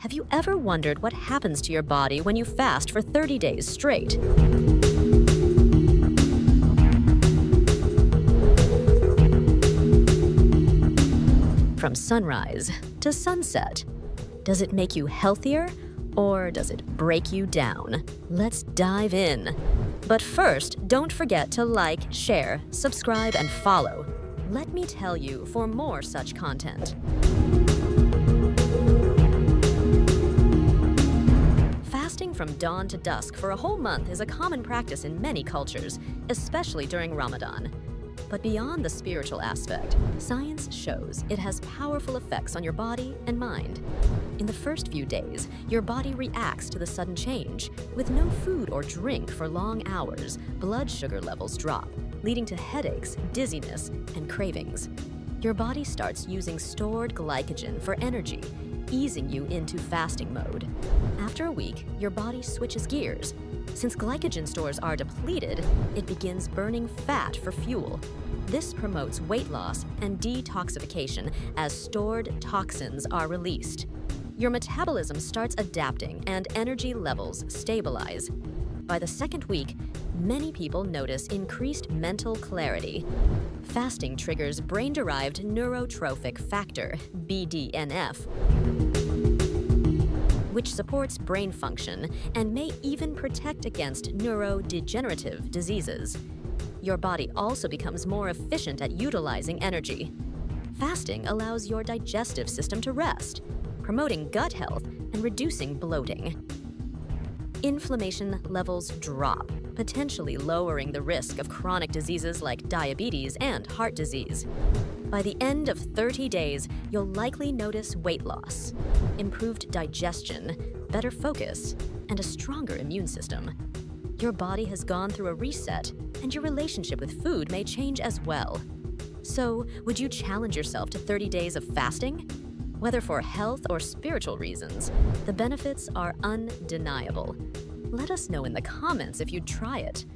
Have you ever wondered what happens to your body when you fast for 30 days straight? From sunrise to sunset, does it make you healthier or does it break you down? Let's dive in. But first, don't forget to like, share, subscribe, and follow. Let me tell you for more such content. From dawn to dusk for a whole month is a common practice in many cultures, especially during Ramadan. But beyond the spiritual aspect, science shows it has powerful effects on your body and mind. In the first few days, your body reacts to the sudden change. With no food or drink for long hours, blood sugar levels drop, leading to headaches, dizziness, and cravings. Your body starts using stored glycogen for energy, easing you into fasting mode. After a week, your body switches gears. Since glycogen stores are depleted, it begins burning fat for fuel. This promotes weight loss and detoxification as stored toxins are released. Your metabolism starts adapting and energy levels stabilize. By the second week, many people notice increased mental clarity. Fasting triggers brain derived neurotrophic factor, BDNF, which supports brain function and may even protect against neurodegenerative diseases. Your body also becomes more efficient at utilizing energy. Fasting allows your digestive system to rest, promoting gut health and reducing bloating. Inflammation levels drop, potentially lowering the risk of chronic diseases like diabetes and heart disease. By the end of 30 days, you'll likely notice weight loss, improved digestion, better focus, and a stronger immune system. Your body has gone through a reset, and your relationship with food may change as well. So, would you challenge yourself to 30 days of fasting? Whether for health or spiritual reasons, the benefits are undeniable. Let us know in the comments if you'd try it.